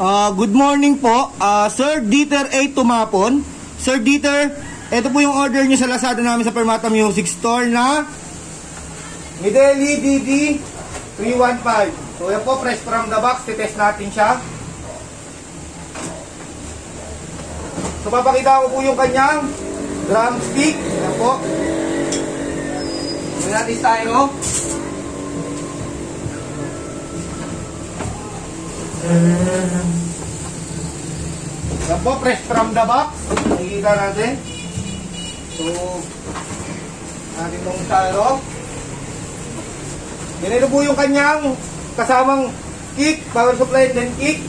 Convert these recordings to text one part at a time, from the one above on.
Ah, good morning po. Ah, Sir Dieter A. Tumapon. Sir Dieter, ito po yung order niyo sa Lazada namin sa Permata Music Store na Mideli DD 315. So yan po, fresh from the box. Titest natin siya. So papakita ko po yung kanyang drumstick. Yan po. Tignan natin tayo. Yan po, fresh from the box. Nakikita natin. So, natin itong styro. Ganito po yung kanyang kasamang kick, power supply then kick.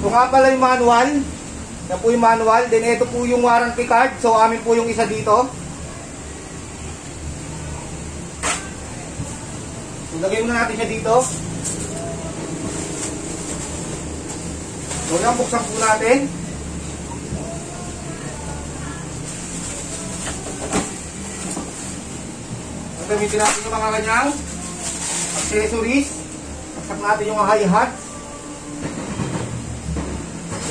Ito nga pala yung manual. Yan po yung manual. Then ito po yung warranty card. So amin po yung isa dito. So lagay muna natin siya dito. Yan, buksan po natin. At gamitin natin yung mga kanyang accessories. Saksak natin yung hi-hat.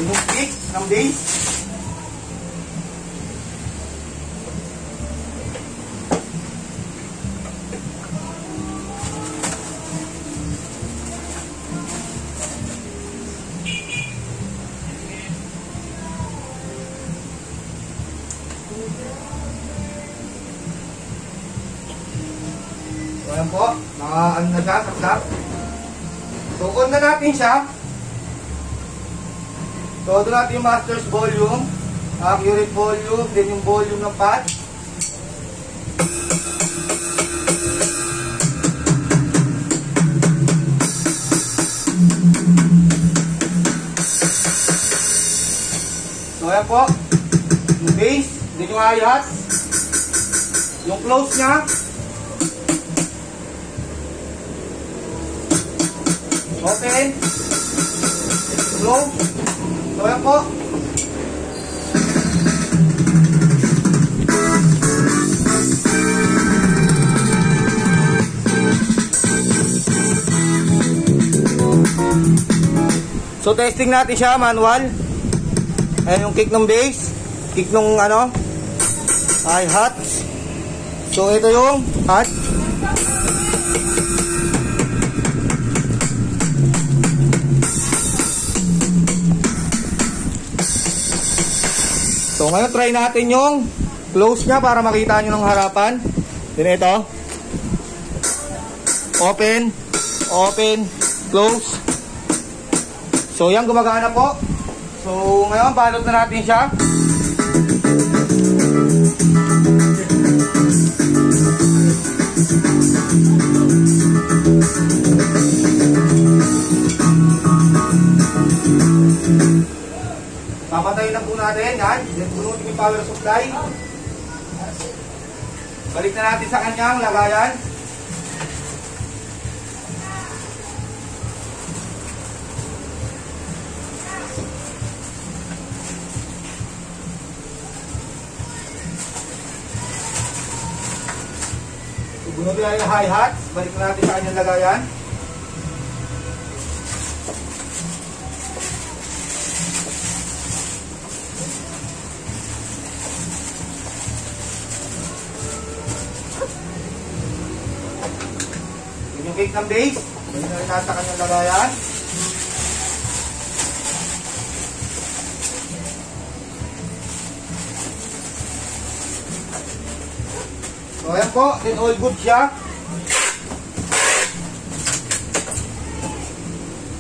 Yung kick ng bass. Naka, ano na siya, na natin siya. So, doon natin yung master's volume, accurate volume, then yung volume ng pad. So, ayan po. Yung bass, then yung hi-hat. Yung close niya. So, testing natin siya, manual. Ayan yung kick ng bass. Kick ng ano, hi-hat. So, ito yung hat. So ngayon try natin yung close niya para makita nyo ng harapan. Then ito. Open. Open. Close. So yan gumagana po. So ngayon balot na natin siya. Papatayin na po natin yan. Punutin yung power supply. Balik na natin sa kanyang lagayan. Bunutin na yung hi-hat. Balik na natin sa kanyang lagayan. Yun yung cake ng base. Yun yung nasa kanyang lagayan. So ayan po, then all good siya.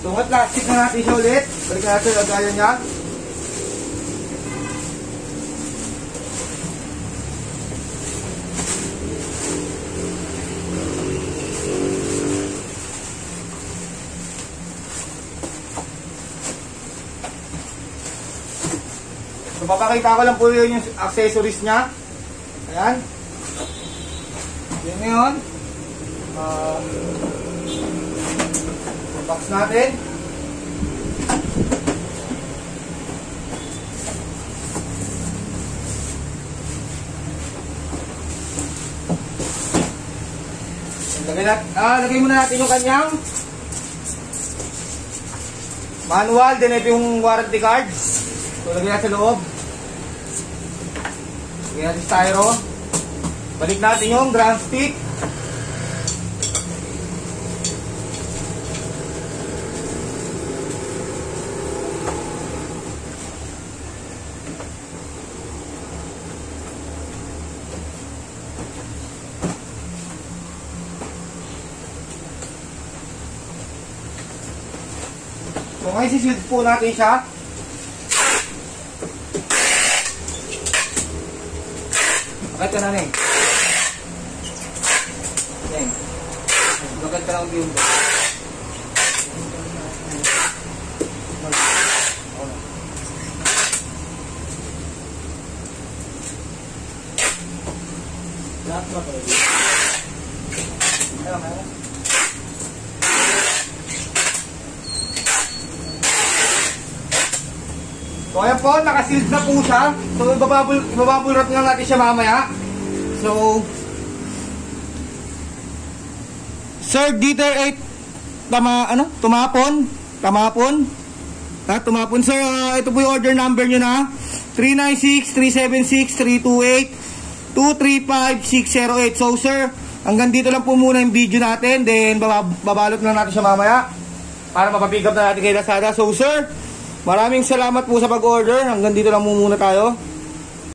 So nga plastic na natin siya ulit. Balik natin lagayan niya. So, papakita ko lang po yun yung accessories niya. Ayan. Yan ngayon. Um, box natin. Lagay, nat ah, lagay muna natin yung kanyang manual, then ito yung warranty card. So, lagay natin sa loob. Lagay natin sa styro. Balik natin yung drumstick. So ngayon sisild po natin siya. Bakit ka Lang yung Lahat? Ayun, ayun. So ayan po, nakasealed na po siya. So ibababul, ibababul wrap lang natin siya mamaya. So, Sir Dieter 8, tama, ano? Tumapon? Tamapon? Ha, tumapon sir, Ah, ito po yung order number nyo na. 396-376-328-235-608. So sir, hanggang dito lang po muna yung video natin. Then babalot na natin siya mamaya. Para mapapick na natin kay Lazada. So sir, Maraming salamat po sa pag-order. Hanggang dito lang muna tayo.